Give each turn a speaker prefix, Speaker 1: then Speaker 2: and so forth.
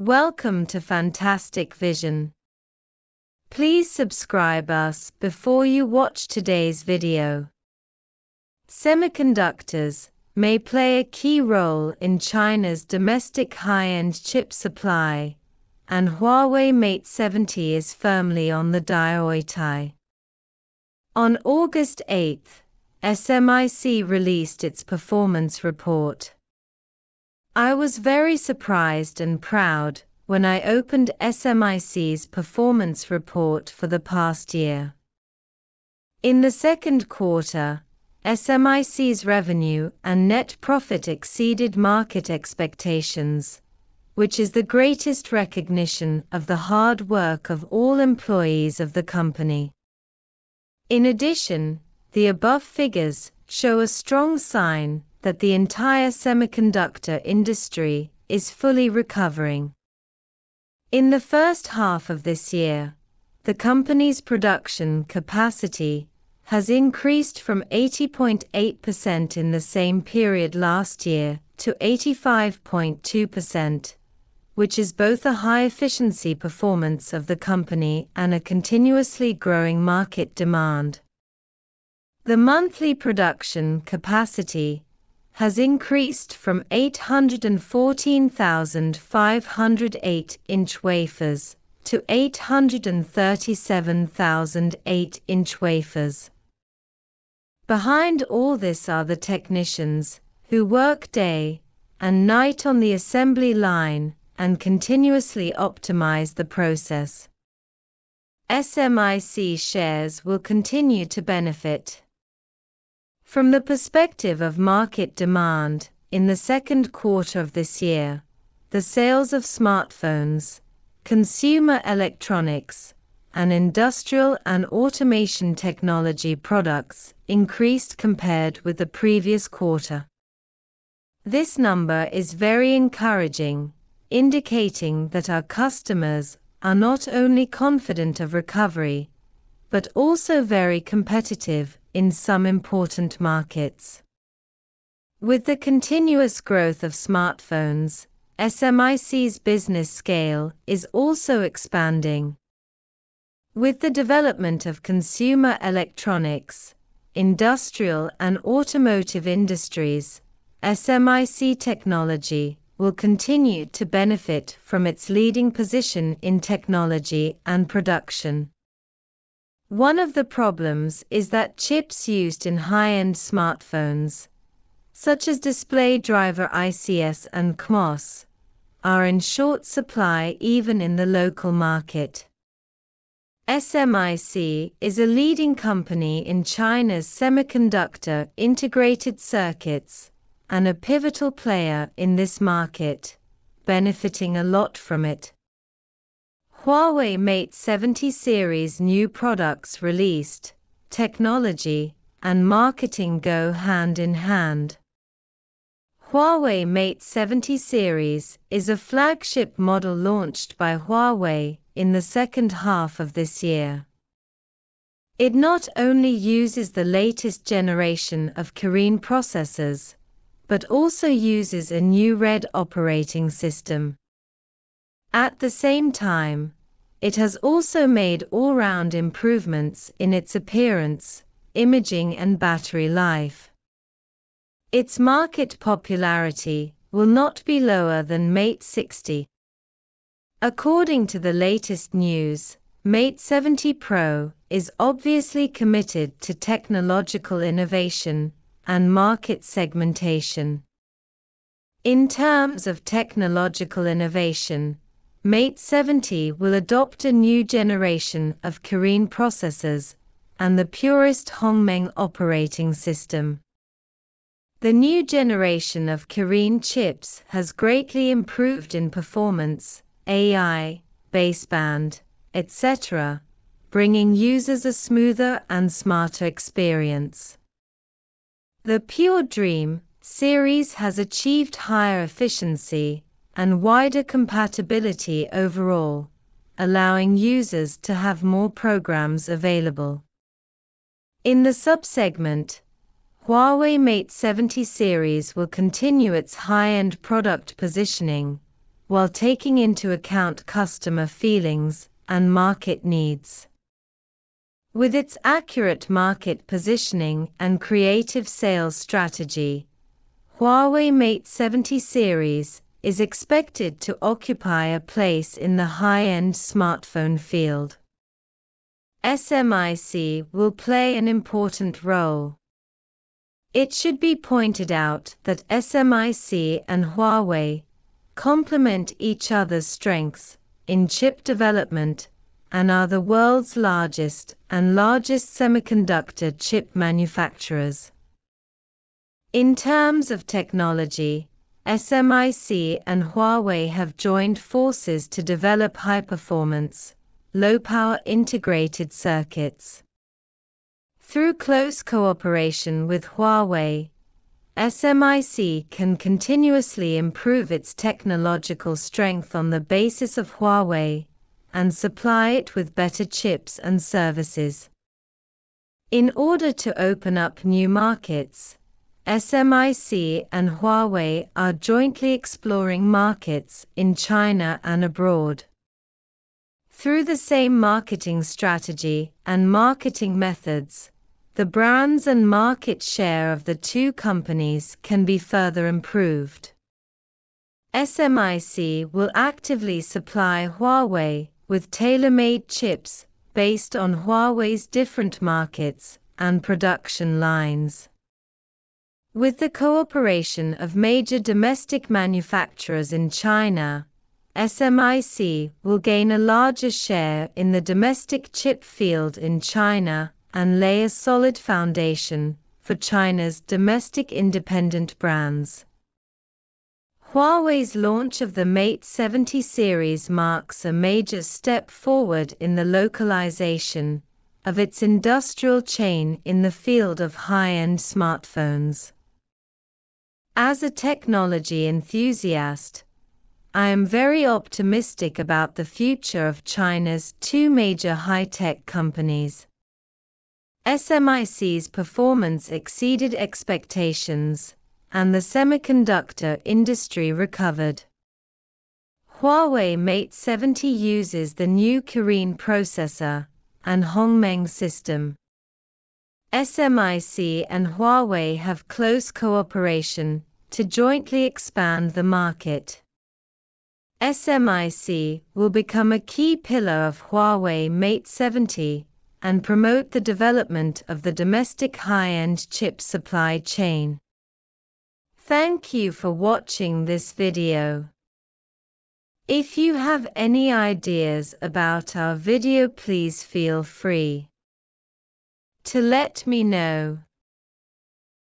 Speaker 1: Welcome to Fantastic Vision. Please subscribe us before you watch today's video. Semiconductors may play a key role in China's domestic high-end chip supply, and Huawei Mate 70 is firmly on the Diaoyutai. On August 8, SMIC released its performance report. I was very surprised and proud when I opened SMIC's performance report for the past year. In the second quarter, SMIC's revenue and net profit exceeded market expectations, which is the greatest recognition of the hard work of all employees of the company. In addition, the above figures show a strong sign that the entire semiconductor industry is fully recovering. In the first half of this year, the company's production capacity has increased from 80.8% in the same period last year to 85.2%, which is both a high efficiency performance of the company and a continuously growing market demand. The monthly production capacity has increased from 814,508 inch wafers to 837,000 8 inch wafers. Behind all this are the technicians who work day and night on the assembly line and continuously optimize the process. SMIC shares will continue to benefit from the perspective of market demand, in the second quarter of this year, the sales of smartphones, consumer electronics, and industrial and automation technology products increased compared with the previous quarter. This number is very encouraging, indicating that our customers are not only confident of recovery, but also very competitive in some important markets. With the continuous growth of smartphones, SMIC's business scale is also expanding. With the development of consumer electronics, industrial and automotive industries, SMIC technology will continue to benefit from its leading position in technology and production. One of the problems is that chips used in high-end smartphones, such as display driver ICs and CMOS, are in short supply even in the local market. SMIC is a leading company in China's semiconductor integrated circuits and a pivotal player in this market, benefiting a lot from it. Huawei Mate 70 series new products released, technology and marketing go hand in hand. Huawei Mate 70 series is a flagship model launched by Huawei in the second half of this year. It not only uses the latest generation of Kirin processors, but also uses a new Red operating system. At the same time, it has also made all-round improvements in its appearance, imaging and battery life. Its market popularity will not be lower than Mate 60. According to the latest news, Mate 70 Pro is obviously committed to technological innovation and market segmentation. In terms of technological innovation, Mate 70 will adopt a new generation of Kirin processors and the purest Hongmeng operating system. The new generation of Kirin chips has greatly improved in performance, AI, baseband, etc., bringing users a smoother and smarter experience. The Pure Dream series has achieved higher efficiency and wider compatibility overall, allowing users to have more programs available. In the subsegment, Huawei Mate 70 series will continue its high-end product positioning, while taking into account customer feelings and market needs. With its accurate market positioning and creative sales strategy, Huawei Mate 70 series is expected to occupy a place in the high-end smartphone field. SMIC will play an important role. It should be pointed out that SMIC and Huawei complement each other's strengths in chip development and are the world's largest and largest semiconductor chip manufacturers. In terms of technology, SMIC and Huawei have joined forces to develop high-performance, low-power integrated circuits. Through close cooperation with Huawei, SMIC can continuously improve its technological strength on the basis of Huawei and supply it with better chips and services. In order to open up new markets, SMIC and Huawei are jointly exploring markets in China and abroad. Through the same marketing strategy and marketing methods, the brands and market share of the two companies can be further improved. SMIC will actively supply Huawei with tailor-made chips based on Huawei's different markets and production lines. With the cooperation of major domestic manufacturers in China, SMIC will gain a larger share in the domestic chip field in China and lay a solid foundation for China's domestic independent brands. Huawei's launch of the Mate 70 series marks a major step forward in the localization of its industrial chain in the field of high-end smartphones. As a technology enthusiast, I am very optimistic about the future of China's two major high-tech companies. SMIC's performance exceeded expectations, and the semiconductor industry recovered. Huawei Mate 70 uses the new Kirin processor and Hongmeng system. SMIC and Huawei have close cooperation to jointly expand the market. SMIC will become a key pillar of Huawei Mate 70 and promote the development of the domestic high-end chip supply chain. Thank you for watching this video. If you have any ideas about our video please feel free to let me know.